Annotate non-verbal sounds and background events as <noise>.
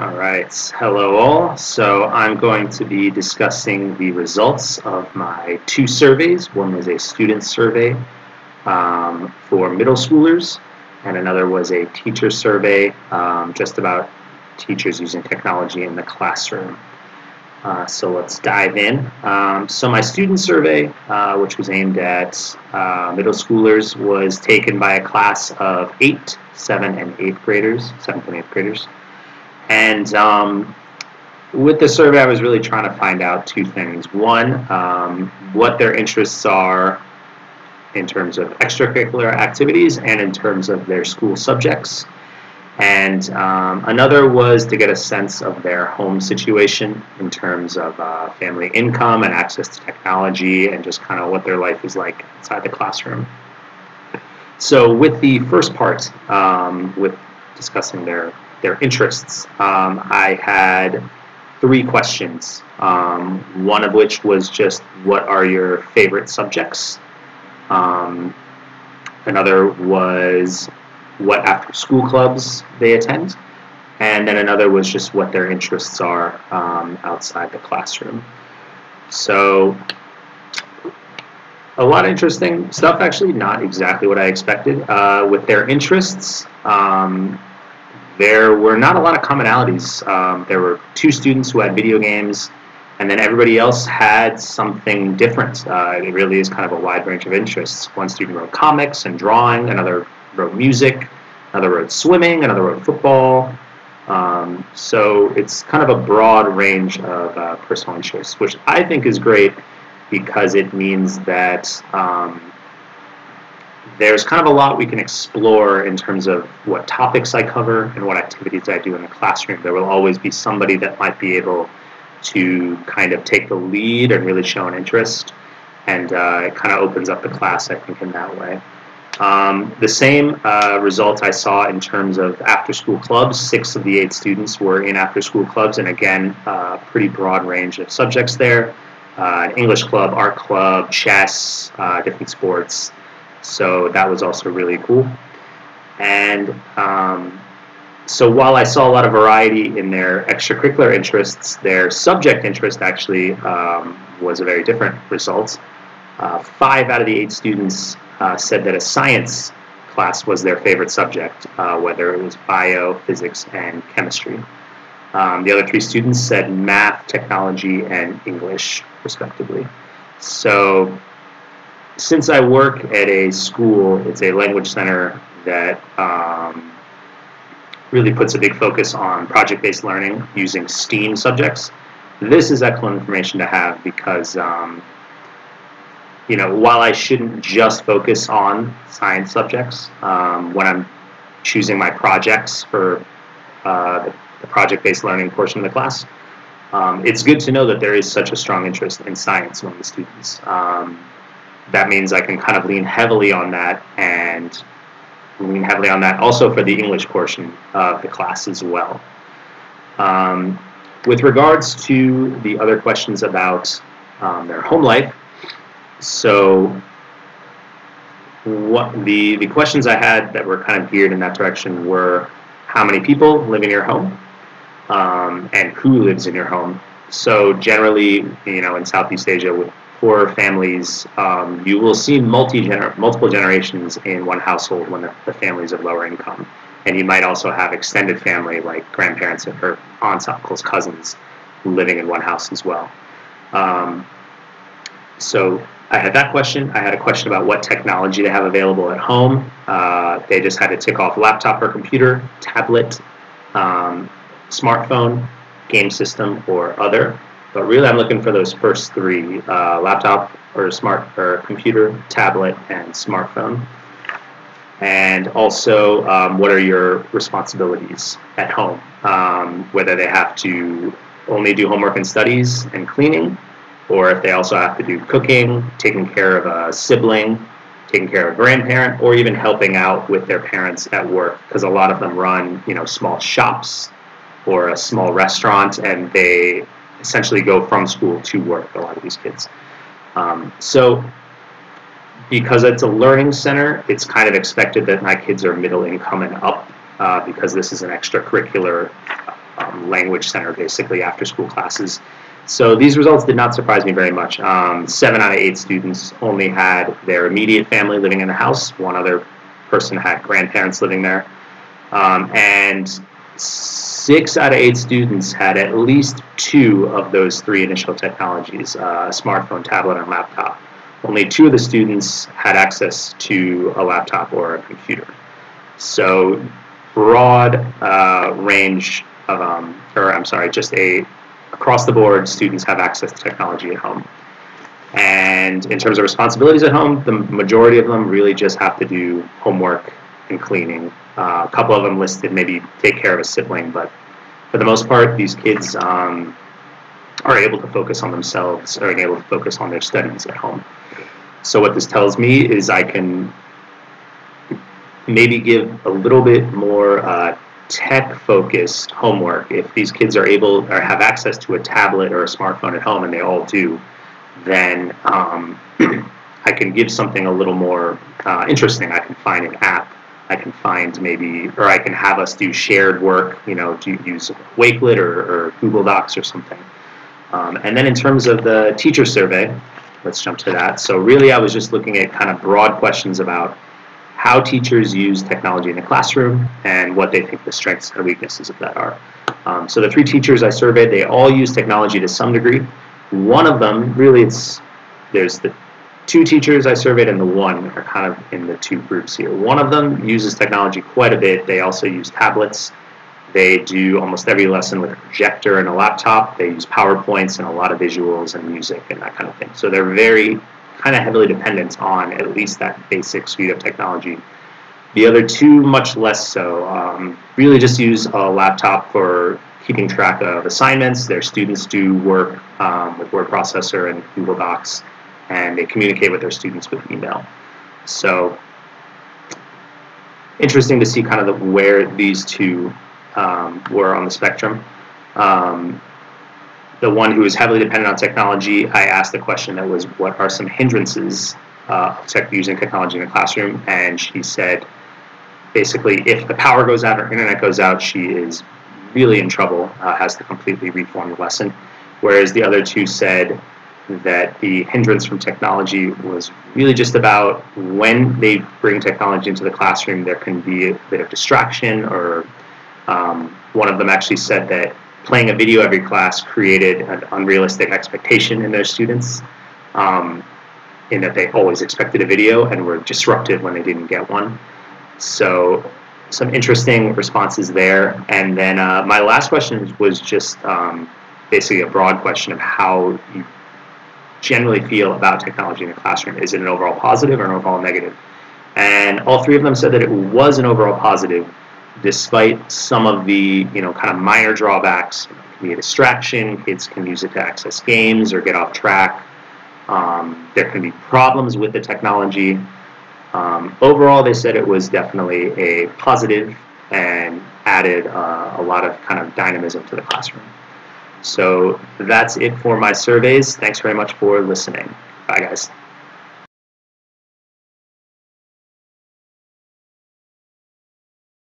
All right, hello all. So I'm going to be discussing the results of my two surveys. One was a student survey um, for middle schoolers, and another was a teacher survey um, just about teachers using technology in the classroom. Uh, so let's dive in. Um, so my student survey, uh, which was aimed at uh, middle schoolers, was taken by a class of 8, 7, and 8th graders, 7th and 8th graders. And um, with the survey, I was really trying to find out two things. One, um, what their interests are in terms of extracurricular activities and in terms of their school subjects. And um, another was to get a sense of their home situation in terms of uh, family income and access to technology and just kind of what their life is like inside the classroom. So with the first part, um, with discussing their their interests. Um, I had three questions, um, one of which was just what are your favorite subjects? Um, another was what after school clubs they attend. And then another was just what their interests are um, outside the classroom. So a lot of interesting stuff, actually, not exactly what I expected. Uh, with their interests, um, there were not a lot of commonalities. Um, there were two students who had video games, and then everybody else had something different. Uh, it really is kind of a wide range of interests. One student wrote comics and drawing, another wrote music, another wrote swimming, another wrote football. Um, so it's kind of a broad range of uh, personal interests, which I think is great because it means that um, there's kind of a lot we can explore in terms of what topics I cover and what activities I do in the classroom. There will always be somebody that might be able to kind of take the lead and really show an interest, and uh, it kind of opens up the class, I think, in that way. Um, the same uh, results I saw in terms of after-school clubs. Six of the eight students were in after-school clubs, and again, uh, pretty broad range of subjects there. Uh, English club, art club, chess, uh, different sports, so that was also really cool. And um, so while I saw a lot of variety in their extracurricular interests, their subject interest actually um, was a very different result. Uh, five out of the eight students uh, said that a science class was their favorite subject, uh, whether it was bio, physics, and chemistry. Um, the other three students said math, technology, and English, respectively. So since I work at a school, it's a language center that um, really puts a big focus on project-based learning using STEAM subjects. This is excellent information to have because, um, you know, while I shouldn't just focus on science subjects um, when I'm choosing my projects for uh, the, project-based learning portion of the class, um, it's good to know that there is such a strong interest in science among the students. That means I can kind of lean heavily on that and lean heavily on that also for the English portion of the class as well. Um, with regards to the other questions about um, their home life, so what the, the questions I had that were kind of geared in that direction were how many people live in your home um, and who lives in your home. So generally, you know, in Southeast Asia poor families, um, you will see multi -gener multiple generations in one household when the, the family is of lower income. And you might also have extended family like grandparents or aunts, uncles, cousins living in one house as well. Um, so I had that question. I had a question about what technology they have available at home. Uh, they just had to tick off laptop or computer, tablet, um, smartphone, game system, or other. But really, I'm looking for those first three: uh, laptop or smart or computer, tablet, and smartphone. And also, um, what are your responsibilities at home? Um, whether they have to only do homework and studies and cleaning, or if they also have to do cooking, taking care of a sibling, taking care of a grandparent, or even helping out with their parents at work, because a lot of them run, you know, small shops or a small restaurant, and they essentially go from school to work, a lot of these kids. Um, so because it's a learning center, it's kind of expected that my kids are middle income and up uh, because this is an extracurricular um, language center, basically after school classes. So these results did not surprise me very much. Um, seven out of eight students only had their immediate family living in the house. One other person had grandparents living there. Um, and six out of eight students had at least two of those three initial technologies, uh, smartphone, tablet, and laptop. Only two of the students had access to a laptop or a computer. So broad uh, range of, um, or I'm sorry, just a across the board, students have access to technology at home. And in terms of responsibilities at home, the majority of them really just have to do homework and cleaning. Uh, a couple of them listed maybe take care of a sibling, but for the most part, these kids um, are able to focus on themselves, are able to focus on their studies at home. So what this tells me is I can maybe give a little bit more uh, tech-focused homework. If these kids are able or have access to a tablet or a smartphone at home, and they all do, then um, <clears throat> I can give something a little more uh, interesting. I can find an app. I can find maybe, or I can have us do shared work. You know, to use Wakelet or, or Google Docs or something. Um, and then in terms of the teacher survey, let's jump to that. So really, I was just looking at kind of broad questions about how teachers use technology in the classroom and what they think the strengths and weaknesses of that are. Um, so the three teachers I surveyed, they all use technology to some degree. One of them, really, it's there's the two teachers I surveyed and the one are kind of in the two groups here. One of them uses technology quite a bit. They also use tablets. They do almost every lesson with a projector and a laptop. They use PowerPoints and a lot of visuals and music and that kind of thing. So they're very kind of heavily dependent on at least that basic suite of technology. The other two, much less so. Um, really just use a laptop for keeping track of assignments. Their students do work um, with word processor and Google Docs, and they communicate with their students with email. So interesting to see kind of the, where these two um, were on the spectrum. Um, the one who is heavily dependent on technology, I asked the question that was, what are some hindrances uh, of tech, using technology in the classroom? And she said, basically, if the power goes out or internet goes out, she is really in trouble, uh, has to completely reform the lesson. Whereas the other two said that the hindrance from technology was really just about when they bring technology into the classroom, there can be a bit of distraction, or um, one of them actually said that playing a video every class created an unrealistic expectation in their students um, in that they always expected a video and were disrupted when they didn't get one. So some interesting responses there. And then uh, my last question was just um, basically a broad question of how you generally feel about technology in the classroom. Is it an overall positive or an overall negative? And all three of them said that it was an overall positive, despite some of the you know kind of minor drawbacks. It can be a distraction. Kids can use it to access games or get off track. Um, there can be problems with the technology. Um, overall, they said it was definitely a positive and added uh, a lot of kind of dynamism to the classroom. So that's it for my surveys. Thanks very much for listening. Bye, guys.